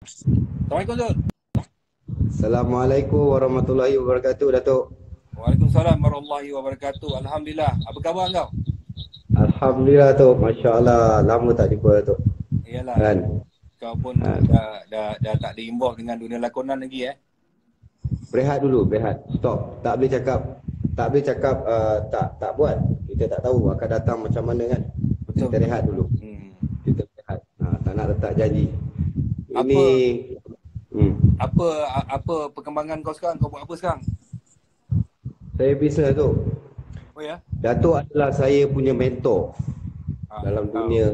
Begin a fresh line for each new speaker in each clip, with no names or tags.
Assalamualaikum Zul.
Assalamualaikum warahmatullahi wabarakatuh Datuk.
Waalaikumsalam warahmatullahi wabarakatuh. Alhamdulillah. Apa khabar kau?
Alhamdulillah Datuk. Masya-Allah lama tak jumpa Datuk.
Iyalah.
Kan?
Kau pun
Ha.
dah, dah dah tak ada dengan dunia lakonan lagi eh.
Berehat dulu, berehat. Stop. Tak boleh cakap tak boleh cakap uh, tak tak buat. Kita tak tahu akan datang macam mana kan.
Betul.
Kita rehat dulu.
Hmm.
Kita rehat. Ha, tak nak letak janji.
Apa-
Ini hmm.
Apa apa perkembangan kau sekarang? Kau buat apa sekarang?
Saya bisnes tu.
Oh ya.
Datuk adalah saya punya mentor
Ha,
dalam
kau-
dunia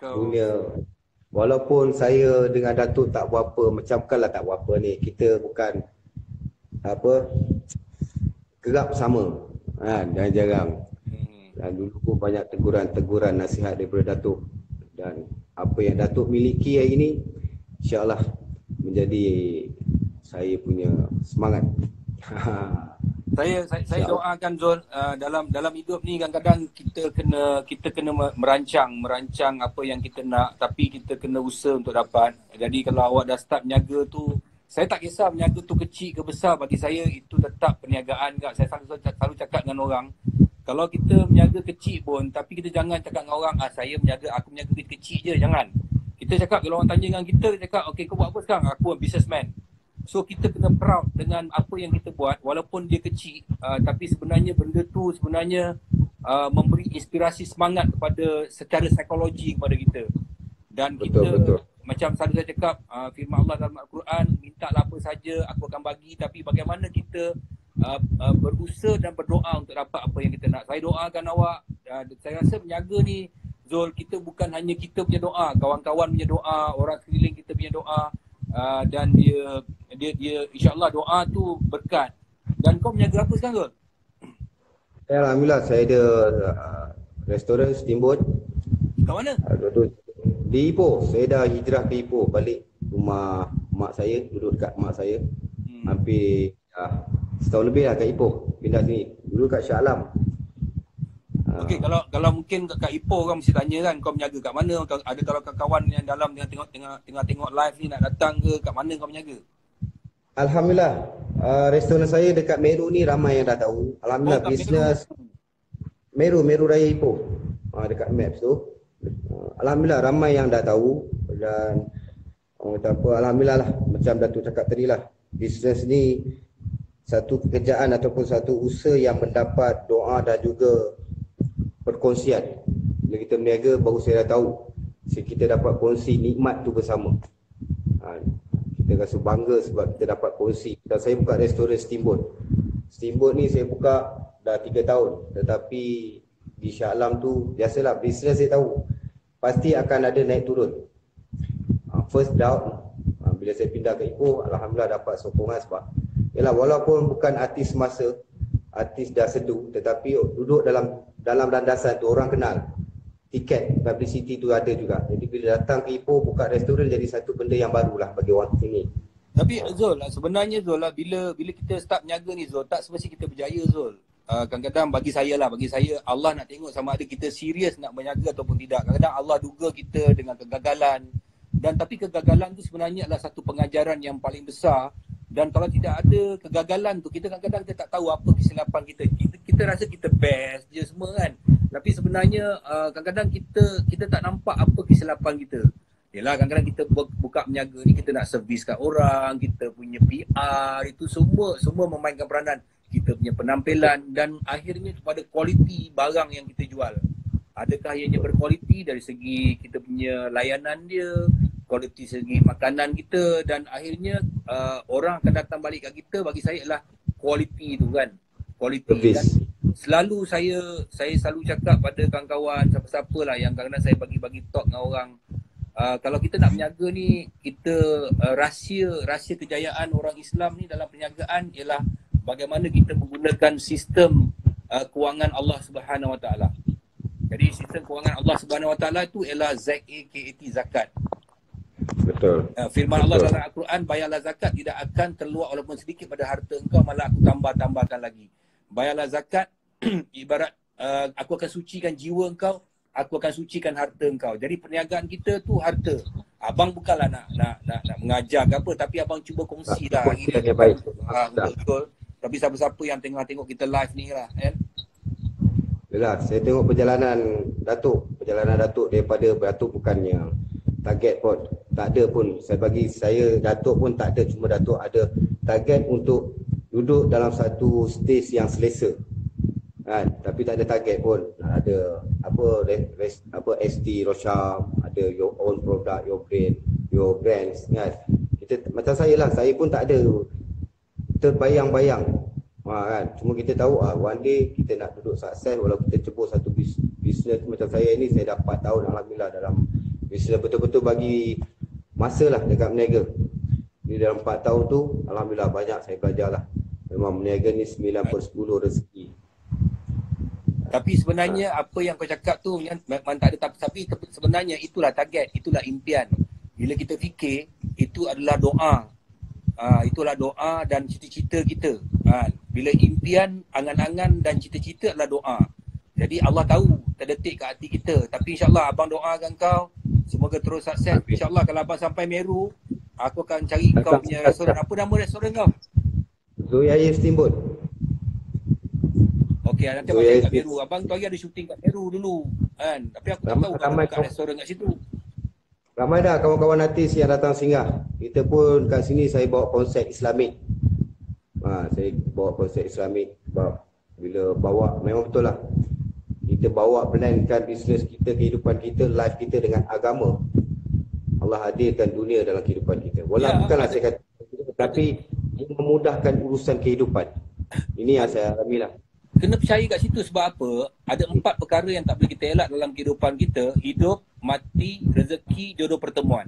kau
dunia walaupun saya dengan Datuk tak berapa macam bukanlah tak berapa ni kita bukan apa gerak sama kan jarang-jarang
hmm.
dan dulu pun banyak teguran-teguran nasihat daripada Datuk dan apa yang Datuk miliki hari ini insyaallah menjadi saya punya semangat
Saya saya, saya doakan Zul uh, dalam dalam hidup ni kadang-kadang kita kena kita kena me- merancang merancang apa yang kita nak tapi kita kena usaha untuk dapat. Jadi kalau awak dah start berniaga tu saya tak kisah berniaga tu kecil ke besar bagi saya itu tetap perniagaan kak. Saya selalu, selalu cakap dengan orang kalau kita berniaga kecil pun tapi kita jangan cakap dengan orang ah saya berniaga aku berniaga kecil je jangan. Kita cakap kalau orang tanya dengan kita dia cakap okey kau buat apa sekarang? Aku businessman. So kita kena proud dengan apa yang kita buat walaupun dia kecil uh, tapi sebenarnya benda tu sebenarnya uh, memberi inspirasi semangat kepada secara psikologi kepada kita. Dan
Betul,
kita
betul.
macam selalu saya cakap uh, firman Allah dalam Al-Quran mintalah apa saja aku akan bagi tapi bagaimana kita uh, uh, berusaha dan berdoa untuk dapat apa yang kita nak. Saya doakan awak uh, saya rasa berniaga ni Zul kita bukan hanya kita punya doa, kawan-kawan punya doa, orang sekeliling kita punya doa uh, dan dia dia dia insyaallah doa tu berkat. Dan kau berniaga apa sekarang Zul?
Alhamdulillah saya ada uh, restoran steamboat
Kat mana?
uh, di Ipoh. Saya dah hijrah ke Ipoh balik rumah mak saya, duduk dekat mak saya.
Hmm.
Hampir uh, setahun lebih lah kat Ipoh. Pindah sini. Dulu kat Shah Alam.
Okey kalau kalau mungkin kat, kat Ipoh orang mesti tanya kan kau berniaga kat mana? Kau- Ada kalau kawan yang dalam tengah tengok tengah tengah tengok live ni nak datang ke kat mana kau berniaga?
Alhamdulillah. Uh, restoran saya dekat Meru ni ramai yang dah tahu. Alhamdulillah
Oh,
bisnes Meru, Meru Raya Ipoh. Uh, dekat Maps tu. Uh, Alhamdulillah ramai yang dah tahu dan orang kata apa Alhamdulillah lah macam Datuk cakap tadi lah. Bisnes ni satu pekerjaan ataupun satu usaha yang mendapat doa dan juga perkongsian. Bila kita berniaga baru saya dah tahu. So, kita dapat kongsi nikmat tu bersama. Ha, kita rasa bangga sebab kita dapat kongsi. Dan saya buka restoran steamboat. Steamboat ni saya buka dah 3 tahun. Tetapi di Shah Alam tu biasalah bisnes saya tahu. Pasti akan ada naik turun. Ha, first doubt ha, bila saya pindah ke Ipoh alhamdulillah dapat sokongan sebab yalah walaupun bukan artis masa artis dah sedu tetapi duduk dalam dalam landasan tu orang kenal tiket publicity tu ada juga jadi bila datang ke Ipoh buka restoran jadi satu benda yang barulah bagi orang sini
Tapi Zul, sebenarnya Zul lah bila bila kita start berniaga ni Zul, tak semesti kita berjaya Zul. Uh, kadang-kadang bagi saya lah, bagi saya Allah nak tengok sama ada kita serius nak berniaga ataupun tidak. Kadang-kadang Allah duga kita dengan kegagalan dan tapi kegagalan tu sebenarnya adalah satu pengajaran yang paling besar dan kalau tidak ada kegagalan tu kita kadang-kadang kita tak tahu apa kesilapan kita. Kita, kita rasa kita best je semua kan. Tapi sebenarnya uh, kadang-kadang kita kita tak nampak apa kesilapan kita. Yelah kadang-kadang kita bu- buka berniaga ni kita nak servis kat orang, kita punya PR itu semua semua memainkan peranan. Kita punya penampilan dan akhirnya kepada kualiti barang yang kita jual. Adakah ianya berkualiti dari segi kita punya layanan dia, kualiti segi makanan kita dan akhirnya uh, orang akan datang balik kat kita bagi saya adalah kualiti tu kan. Kualiti
Service.
selalu saya saya selalu cakap pada kawan-kawan siapa-siapa lah yang kadang-kadang saya bagi-bagi talk dengan orang uh, kalau kita nak berniaga ni kita uh, rahsia rahsia kejayaan orang Islam ni dalam perniagaan ialah bagaimana kita menggunakan sistem uh, kewangan Allah Subhanahu Wa Taala. Jadi sistem kewangan Allah Subhanahu Wa Taala itu ialah ZAKAT zakat.
Betul
Uh, firman Allah
Betul.
dalam Al-Quran bayarlah zakat tidak akan terluar walaupun sedikit pada harta engkau malah aku tambah-tambahkan lagi. Bayarlah zakat ibarat uh, aku akan sucikan jiwa engkau, aku akan sucikan harta engkau. Jadi perniagaan kita tu harta. Abang bukanlah nak nak nak, nak mengajar ke apa tapi abang cuba kongsi lah
Kongsi yang baik.
Ha, betul. Tapi siapa-siapa yang tengah tengok kita live ni lah kan.
Yalah, saya tengok perjalanan Datuk. Perjalanan Datuk daripada Datuk bukannya target pun. Tak ada pun. Saya bagi saya Datuk pun tak ada. Cuma Datuk ada target untuk duduk dalam satu stage yang selesa. Kan? Tapi tak ada target pun. Ada apa res, res, apa ST Rosham, ada your own product, your brand, your brands kan. Kita macam saya lah, saya pun tak ada terbayang-bayang. Ha, kan? Cuma kita tahu ah one day kita nak duduk sukses walaupun kita cebur satu bis, bisnes macam saya ni saya dapat tahun alhamdulillah dalam bisnes betul-betul bagi masa lah dekat meniaga. Di dalam 4 tahun tu alhamdulillah banyak saya belajar lah. Memang meniaga ni 9 per 10 rezeki.
Tapi sebenarnya apa yang kau cakap tu memang tak ada tapi, tapi sebenarnya itulah target, itulah impian. Bila kita fikir itu adalah doa. Uh, itulah doa dan cita-cita kita. Uh, bila impian, angan-angan dan cita-cita adalah doa. Jadi Allah tahu terdetik kat hati kita. Tapi insyaAllah abang doakan kau. Semoga terus sukses. InsyaAllah kalau abang sampai Meru, aku akan cari kau punya restoran. Apa nama restoran kau?
Zoyaya Steamboat.
Okey, nanti abang cari kat. Meru. Abang tu hari ada syuting kat Meru dulu. Kan? Tapi aku tak
Ramai-
tahu kalau
ramai
buka
kau-
restoran kat situ.
Ramai dah kawan-kawan artis yang datang singgah. Kita pun kat sini saya bawa konsep Islamik. Ha, saya bawa konsep Islamik bila bawa memang betul lah. Kita bawa blendkan bisnes kita, kehidupan kita, life kita dengan agama. Allah hadirkan dunia dalam kehidupan kita. Walau
Ya,
bukanlah saya kata tapi memudahkan urusan kehidupan. Ini yang saya alami lah.
Kena percaya kat situ sebab apa? Ada empat perkara yang tak boleh kita elak dalam kehidupan kita. Hidup, mati, rezeki, jodoh pertemuan.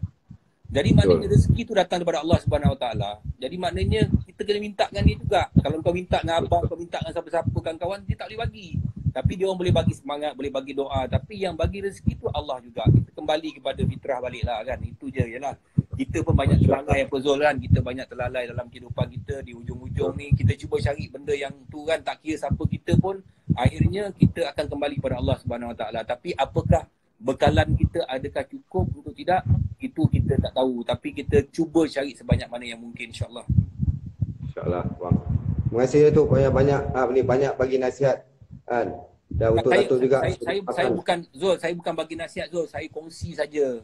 Jadi maknanya rezeki tu datang daripada Allah Subhanahu Wa Taala. Jadi maknanya kita kena minta dengan dia juga. Kalau kau minta dengan abang, kau minta dengan siapa-siapa kawan-kawan, dia tak boleh bagi. Tapi dia orang boleh bagi semangat, boleh bagi doa. Tapi yang bagi rezeki tu Allah juga. Kita kembali kepada fitrah balik lah kan. Itu je yalah. Kita pun banyak terlalai apa Zul kan. Kita banyak terlalai dalam kehidupan kita. Di ujung-ujung ni kita cuba cari benda yang tu kan. Tak kira siapa kita pun. Akhirnya kita akan kembali kepada Allah Subhanahu Wa Taala. Tapi apakah bekalan kita adakah cukup untuk tidak itu kita tak tahu tapi kita cuba cari sebanyak mana yang mungkin insyaallah
InsyaAllah. Bang. Terima kasih Datuk banyak-banyak ah, ni banyak bagi nasihat kan. Dan untuk
saya,
Datuk juga.
saya, saya, saya bukan Zul saya bukan bagi nasihat Zul. Saya kongsi saja.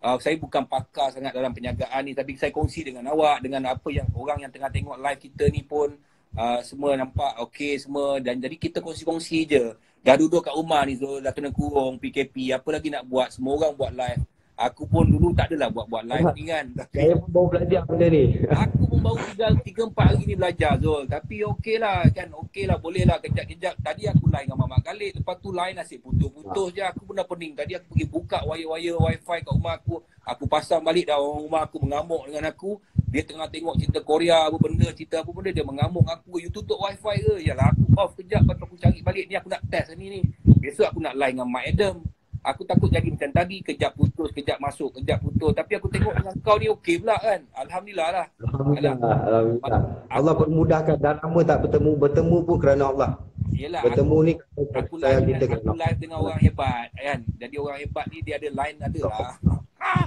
Uh, saya bukan pakar sangat dalam penjagaan ni. Tapi saya kongsi dengan awak dengan apa yang orang yang tengah tengok live kita ni pun uh, semua nampak okey semua. Dan jadi kita kongsi-kongsi je. Dah duduk kat rumah ni Zul. Dah kena kurung PKP apa lagi nak buat? Semua orang buat live aku pun dulu tak adalah buat-buat live ni kan.
Saya pun baru belajar benda ni.
Aku pun baru tinggal 3-4 hari ni belajar Zul. Tapi okey lah kan? Okey lah boleh lah kejap-kejap. Tadi aku line dengan Mamat Khalid. Lepas tu line asyik putus-putus je. Aku pun dah pening. Tadi aku pergi buka wire-wire wifi kat rumah aku. Aku pasang balik dah orang rumah aku mengamuk dengan aku. Dia tengah tengok cerita Korea apa benda Cerita apa benda. Dia mengamuk aku. You tutup wifi ke? Yalah aku off kejap. Lepas aku cari balik. Ni aku nak test ni ni. Besok aku nak line dengan Mak Adam Aku takut jadi macam tadi Kejap putus, kejap masuk, kejap putus Tapi aku tengok dengan kau ni okey pula kan Alhamdulillah lah
Alhamdulillah. Alhamdulillah. Allah permudahkan dah lama tak bertemu. Bertemu pun kerana Allah.
Yelah
Bertemu
aku,
ni
aku
saya
live,
kita
aku
kerana
live dengan orang hebat kan Jadi orang hebat ni dia ada line ada lah ah,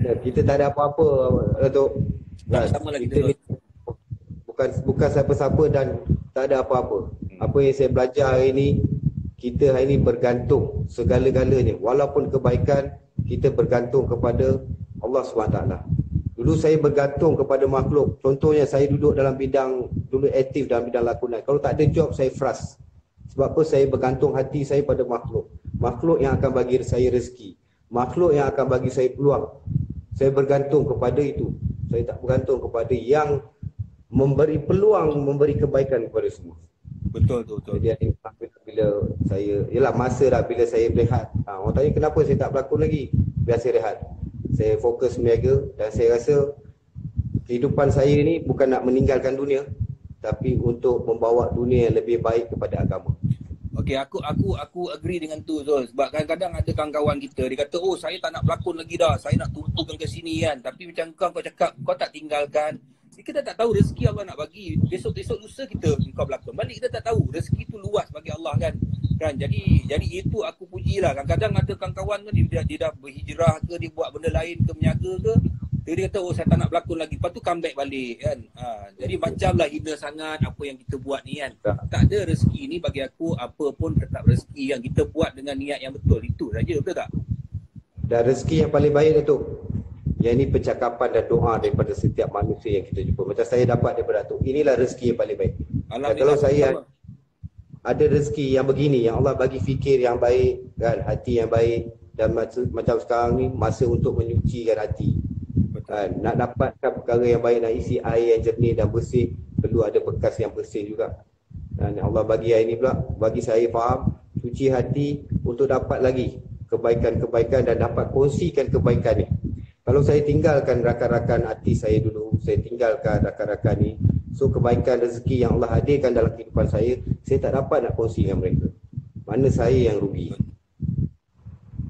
ada. Kita tak ada apa-apa Datuk. Kan?
Sama lah kita,
ni bukan bukan siapa-siapa dan tak ada apa-apa. Apa yang saya belajar hari ni kita hari ni bergantung segala-galanya walaupun kebaikan kita bergantung kepada Allah SWT. Dulu saya bergantung kepada makhluk. Contohnya saya duduk dalam bidang dulu aktif dalam bidang lakonan. Kalau tak ada job saya frust. Sebab apa saya bergantung hati saya pada makhluk. Makhluk yang akan bagi saya rezeki. Makhluk yang akan bagi saya peluang. Saya bergantung kepada itu. Saya tak bergantung kepada yang memberi peluang, memberi kebaikan kepada semua.
Betul tu betul
Jadi ni, bila saya, yelah masa dah bila saya berehat. Ha, orang tanya kenapa saya tak berlakon lagi? Biar saya rehat. Saya fokus meniaga dan saya rasa kehidupan saya ni bukan nak meninggalkan dunia tapi untuk membawa dunia yang lebih baik kepada agama.
Okey aku aku aku agree dengan tu Zul sebab kadang-kadang ada kawan-kawan kita dia kata oh saya tak nak berlakon lagi dah saya nak tumpukan ke sini kan tapi macam kau kau cakap kau tak tinggalkan kita tak tahu rezeki Allah nak bagi besok-besok lusa kita kau berlakon balik kita tak tahu rezeki tu luas bagi Allah kan Kan jadi jadi itu aku pujilah. Kadang-kadang ada kawan-kawan tu dia, dia dah berhijrah ke dia buat benda lain ke menyaga ke dia, dia kata oh saya tak nak berlakon lagi. Lepas tu comeback balik kan. Ha, jadi macamlah hina sangat apa yang kita buat ni kan.
Tak.
Tak ada rezeki ni bagi aku apa pun tetap rezeki yang kita buat dengan niat yang betul. Itu saja betul tak?
Dan rezeki yang paling baik Datuk. Yang ini percakapan dan doa daripada setiap manusia yang kita jumpa. Macam saya dapat daripada Datuk. Inilah rezeki yang paling baik. Dan kalau saya
sama.
ada rezeki yang begini, yang Allah bagi fikir yang baik, kan, hati yang baik dan masa, macam sekarang ni masa untuk menyucikan hati. Kan, nak dapatkan perkara yang baik, nak isi air yang jernih dan bersih, perlu ada bekas yang bersih juga. Dan Allah bagi hari ni pula, bagi saya faham, cuci hati untuk dapat lagi kebaikan-kebaikan dan dapat kongsikan kebaikan ni. Kalau saya tinggalkan rakan-rakan hati saya dulu, saya tinggalkan rakan-rakan ni, so kebaikan rezeki yang Allah hadirkan dalam kehidupan saya, saya tak dapat nak kongsi dengan mereka. Mana saya yang rugi.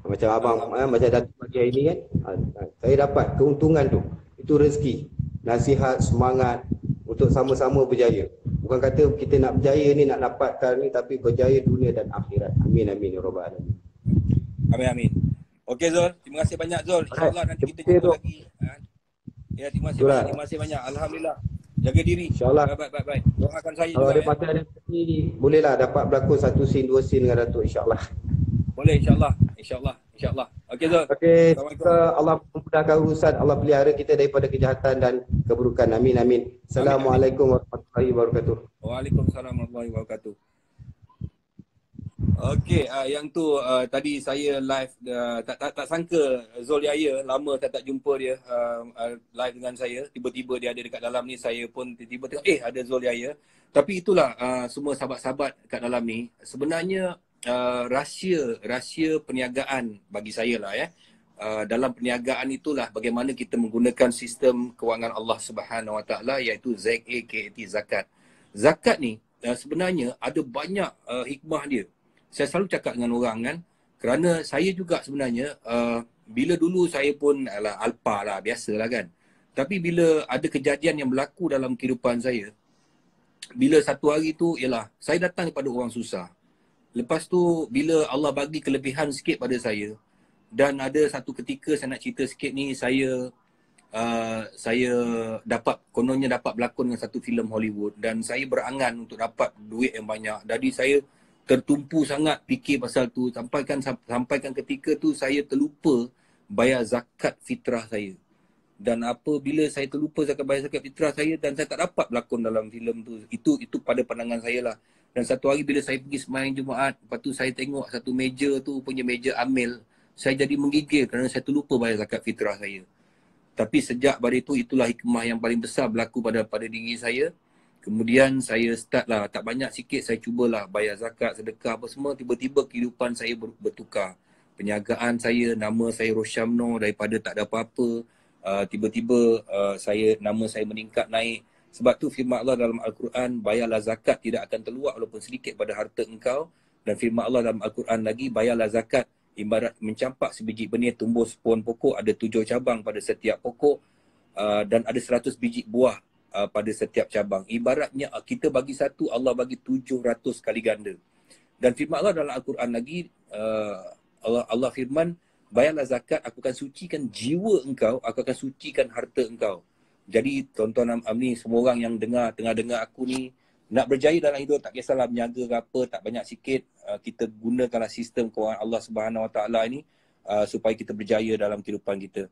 Macam abang, eh, macam Datuk bagi hari ni kan, ah, ah, saya dapat keuntungan tu. Itu rezeki. Nasihat, semangat untuk sama-sama berjaya. Bukan kata kita nak berjaya ni, nak dapatkan ni, tapi berjaya dunia dan akhirat. Amin, amin, ya Rabbal Alamin.
Amin amin. Okey Zul, terima kasih banyak Zul. InsyaAllah nanti kita jumpa lagi. Ha? Ya, terima kasih
Itulah.
banyak. Terima kasih banyak. Alhamdulillah. Jaga diri.
InsyaAllah.
Baik, baik, baik. Doakan saya
Kalau
juga.
ada
Ya.
ada ni, bolehlah dapat berlakon satu scene, dua scene dengan Datuk insyaAllah.
Boleh insyaAllah. InsyaAllah. InsyaAllah. Okey Zul.
Okey,
Assalamualaikum.
Allah memudahkan urusan, Allah pelihara kita daripada kejahatan dan keburukan. Amin, amin. Assalamualaikum warahmatullahi wabarakatuh.
Waalaikumsalam warahmatullahi wabarakatuh. Okey, uh, yang tu uh, tadi saya live uh, tak, tak tak sangka Zul Yahya lama tak tak jumpa dia uh, uh, live dengan saya. Tiba-tiba dia ada dekat dalam ni saya pun tiba-tiba tengok eh ada Zul Yahya. Tapi itulah uh, semua sahabat-sahabat kat dalam ni sebenarnya uh, rahsia rahsia perniagaan bagi saya lah ya. Uh, dalam perniagaan itulah bagaimana kita menggunakan sistem kewangan Allah Subhanahu Wa Taala iaitu ZAKAT zakat. Zakat ni uh, sebenarnya ada banyak uh, hikmah dia. Saya selalu cakap dengan orang kan kerana saya juga sebenarnya uh, bila dulu saya pun alah alpa lah biasalah kan. Tapi bila ada kejadian yang berlaku dalam kehidupan saya bila satu hari tu ialah saya datang kepada orang susah. Lepas tu bila Allah bagi kelebihan sikit pada saya dan ada satu ketika saya nak cerita sikit ni saya uh, saya dapat kononnya dapat berlakon dengan satu filem Hollywood dan saya berangan untuk dapat duit yang banyak. Jadi saya tertumpu sangat fikir pasal tu sampaikan sampaikan ketika tu saya terlupa bayar zakat fitrah saya. Dan apabila saya terlupa zakat bayar zakat fitrah saya dan saya tak dapat berlakon dalam filem tu. Itu itu pada pandangan saya lah. Dan satu hari bila saya pergi sembahyang Jumaat, lepas tu saya tengok satu meja tu punya meja amil, saya jadi menggigil kerana saya terlupa bayar zakat fitrah saya. Tapi sejak pada itu itulah hikmah yang paling besar berlaku pada pada diri saya. Kemudian saya start lah. Tak banyak sikit saya cubalah bayar zakat, sedekah apa semua. Tiba-tiba kehidupan saya ber- bertukar. Perniagaan saya nama saya Roshamno daripada tak ada apa-apa uh, tiba-tiba uh, saya nama saya meningkat naik. Sebab tu firman Allah dalam Al-Quran bayarlah zakat tidak akan terluak walaupun sedikit pada harta engkau. Dan firman Allah dalam Al-Quran lagi bayarlah zakat. Ibarat mencampak sebiji benih tumbuh sepohon pokok ada tujuh cabang pada setiap pokok uh, dan ada seratus biji buah uh, pada setiap cabang. Ibaratnya uh, kita bagi satu Allah bagi tujuh ratus kali ganda. Dan firman Allah dalam Al-Quran lagi uh, Allah Allah firman bayarlah zakat aku akan sucikan jiwa engkau aku akan sucikan harta engkau. Jadi tuan-tuan ni semua orang yang dengar tengah dengar aku ni nak berjaya dalam hidup tak kisahlah berniaga ke apa tak banyak sikit uh, kita gunakanlah sistem kewangan Allah Subhanahu Wa Taala ini uh, supaya kita berjaya dalam kehidupan kita